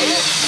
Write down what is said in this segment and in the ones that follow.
That's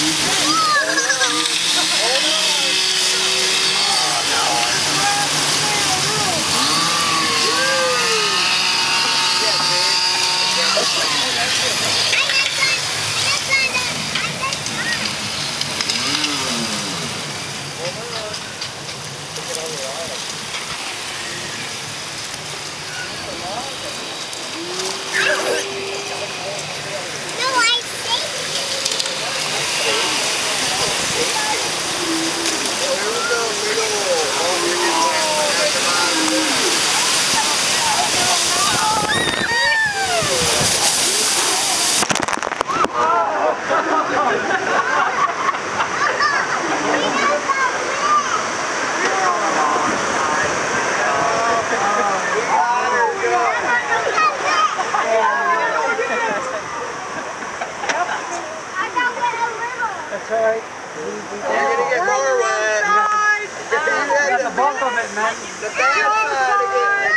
it, man. The bad side again.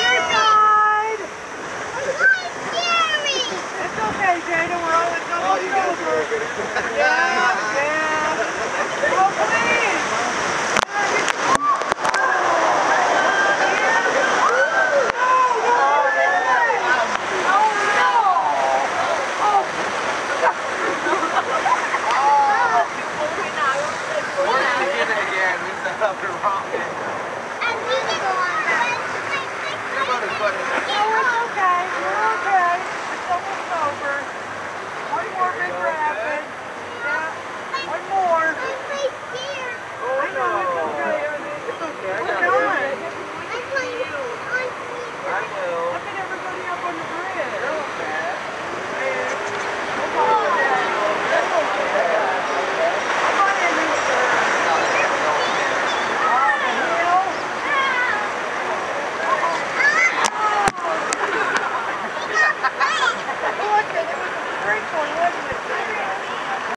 Your side. Scary. It's okay, Jada. We're all it's almost oh, over. yeah, yeah. Oh, please. Oh, oh, wrong.